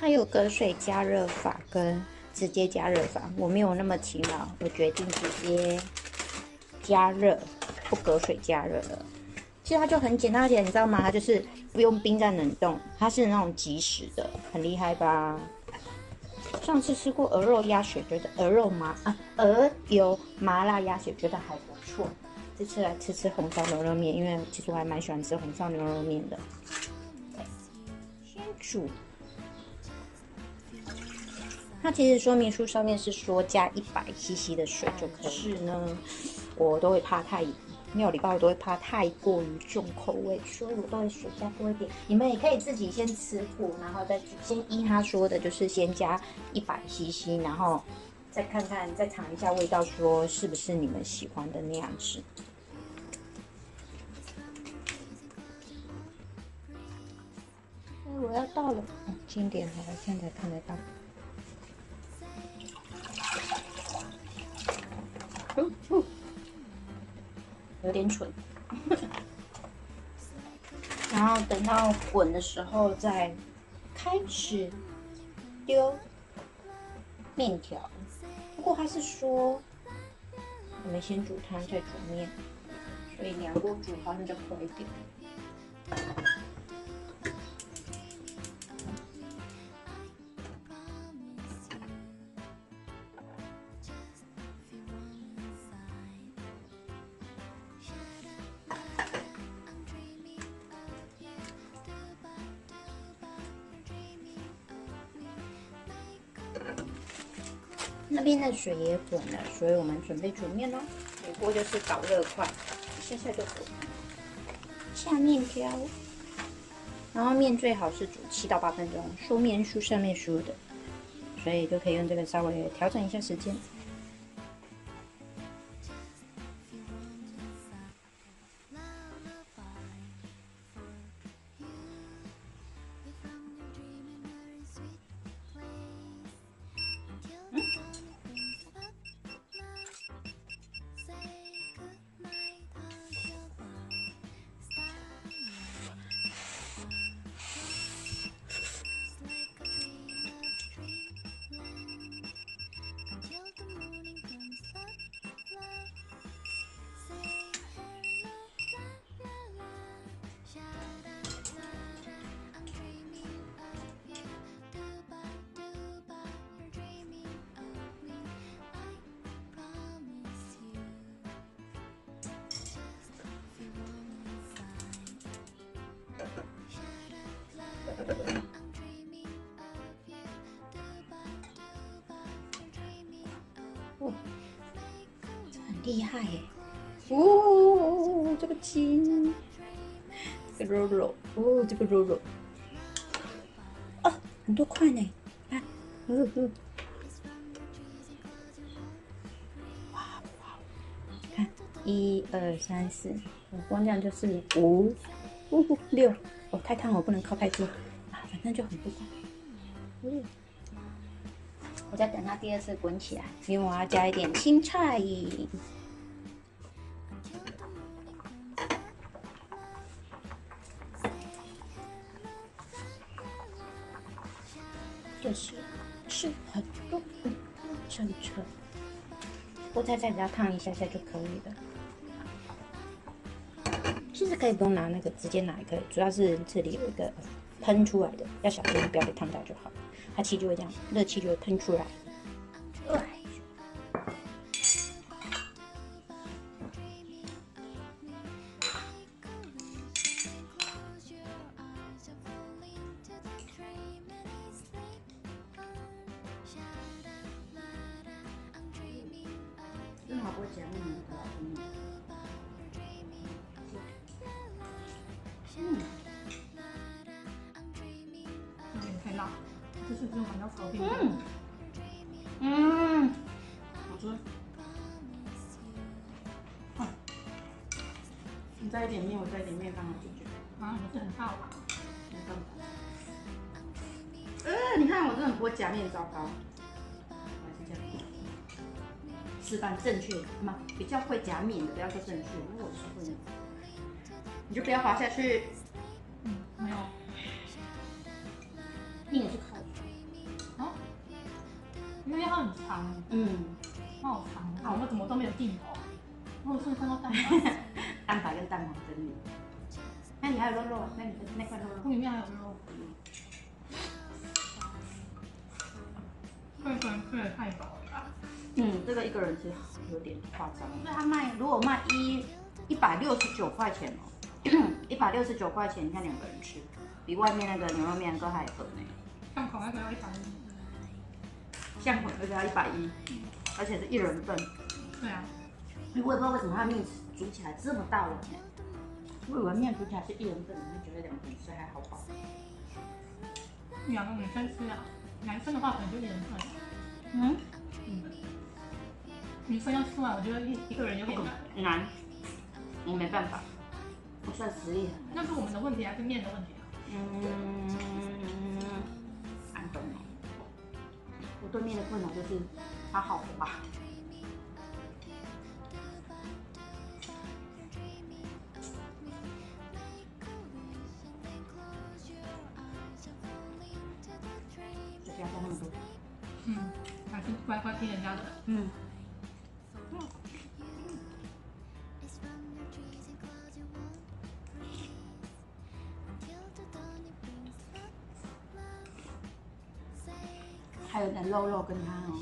它有隔水加热法跟直接加热法，我没有那么勤劳，我决定直接加热，不隔水加热了。其实它就很简单，而且你知道吗？它就是不用冰在冷冻，它是那种即食的，很厉害吧？上次吃过鹅肉鸭血，觉得鹅肉麻啊，鹅油麻辣鸭血觉得还不错。这次来吃吃红烧牛肉面，因为其实我还蛮喜欢吃红烧牛肉面的。先煮，它其实说明书上面是说加一百 CC 的水就可以。是呢，我都会怕太料理包，我都会怕太过于重口味，所以我都会水加多一点。你们也可以自己先吃过，然后再先依他说的，就是先加一百 CC，然后再看看，再尝一下味道，说是不是你们喜欢的那样子。我要到了，近点好，现在看得到。有点蠢。然后等到滚的时候再开始丢面条。不过他是说，我们先煮汤再煮面，所以两锅煮好像就快一点。那边的水也滚了，所以我们准备煮面喽。火锅就是导热快，一下下就滚。下面条，然后面最好是煮七到八分钟，说面书上面说的，所以就可以用这个稍微调整一下时间。厉害耶！哦，这个筋，这个肉肉，哦，这个肉肉，哦，很多块呢，看，呵呵，哇哇，看，一二三四，光这样就是五，五六，哦，太烫了，我不能靠太近，啊，反正就很多块，嗯。我在等它第二次滚起来，因为我要加一点青菜。就是是很多很多层层，菠菜菜只要烫一下下就可以了。其实可以不用拿那个，直接拿也可以，主要是这里有一个喷出来的，要小心不要被烫到就好。它气就会这样，热气就会喷出来。我讲你的，嗯。这是这种比较好听的。嗯，嗯，好吃。啊，你再一点面，我再一点面放进去。啊，不是很好吧？呃，你看我这种不会夹面，糟糕。示范正确吗？比较会夹面的，不要说正确。如果是会，你就不要滑下去。嗯，没有。面也是靠。很长，嗯，它好长，好，我怎么都没有镜头。我是看到蛋蛋白跟蛋黄分离。那你还有肉肉？那你的那块肉肉？里面还有肉。这个吃的太饱了？嗯，这个一个人吃有点夸张。那它卖如果卖一一百六十九块钱哦，一百六十九块钱，你看两个人吃，比外面那个牛肉面都还合呢。巷口那个要一百一，巷口那个要一百一，而且是一人份。对啊，我也不知道为什么它的面煮起来这么大碗呢？我以为面煮起来是一人份，你就觉得两个人吃还好饱。两个女生吃啊，男生的话可能就一人份。嗯，嗯，女生要吃完，我觉得一一个人有点难。难，我没办法，不算实力。那是我们的问题还是面的问题啊？嗯，安东哦，我对面的困扰就是它好滑。就不要加那么多。嗯，还是乖乖听人家的。嗯。还有点肉肉跟它哦，